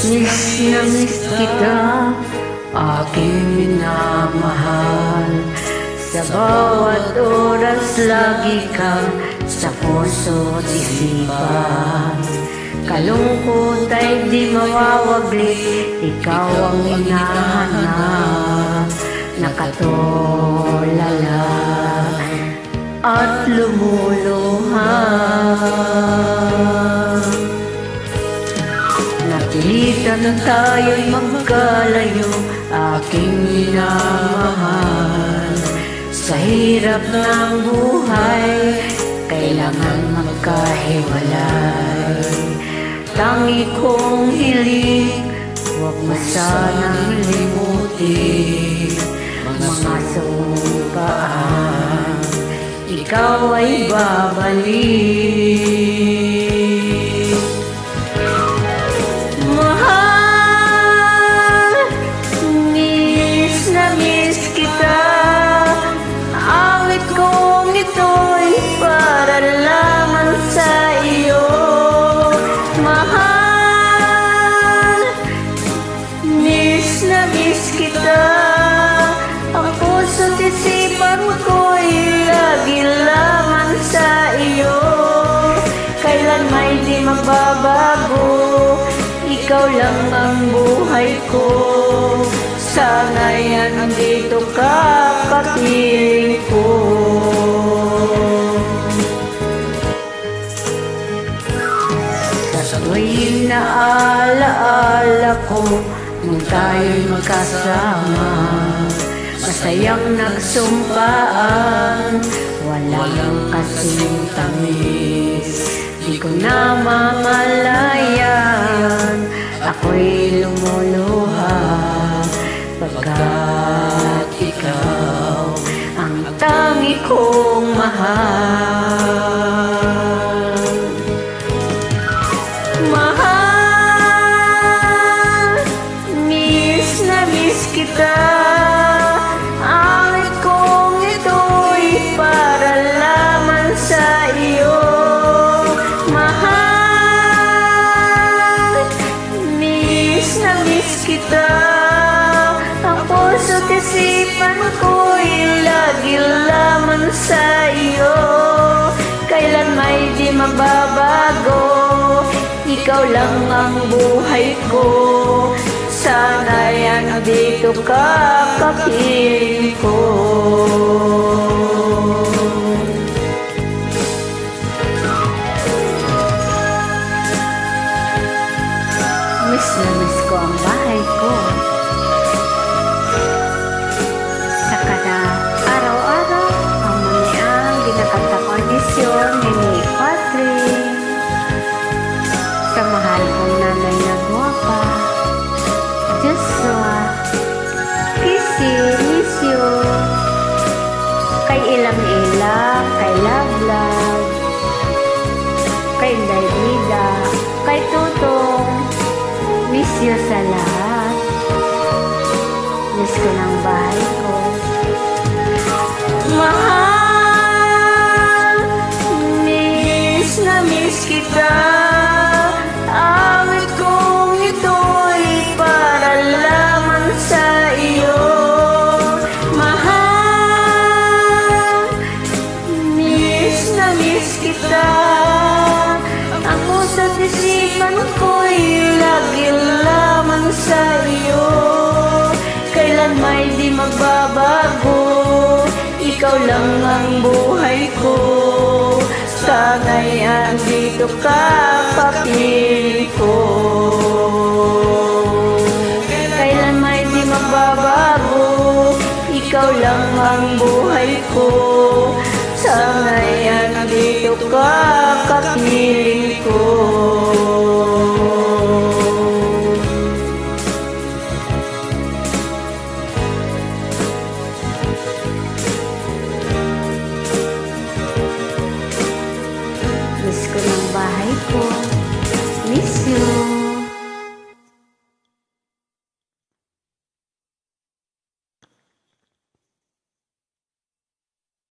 Miss na miss kita, aking minamahal. Sa bawat oras lagi kang sa puso at isipan Kalungkot ay di mawawaglit, ikaw ang hinahanap. Nakatulala at lumuluha Napilitan na tayo'y magkalayo Aking minamahal. Sa hirap ng buhay Kailangan magkahiwalay. Tangi kong hiling Huwag mo sanang limutin Mga sumpaan. Ikaw ay babalik na miss kita. Ang puso't isipan ko'y lagi lamang sa iyo. Kailan may di magbabago ikaw lang ang buhay ko. Sana'y andito ka, Nung tayo'y magkasama Masayang nagsumpaan. Walang kasing tamis Di ko na mamalayan. Ako'y lumuluha Pagkat ikaw Ang tangi kong mahal kita Awit kong ito'y para lamang sa iyo. Mahal Miss na miss kita. Ang puso't isipan ko'y lagi lamang sa iyo. Kailan may di magbabago Ikaw lang ang buhay ko Andito ka kapiling ko kita. Ang puso't isipan ko'y lagi lamang sa iyo Kailan may di magbabago Ikaw lang ang buhay ko. Sana'y andito ka, kapiling ko Kailan may di magbabago Ikaw lang ang buhay ko. Sana'y andito ka,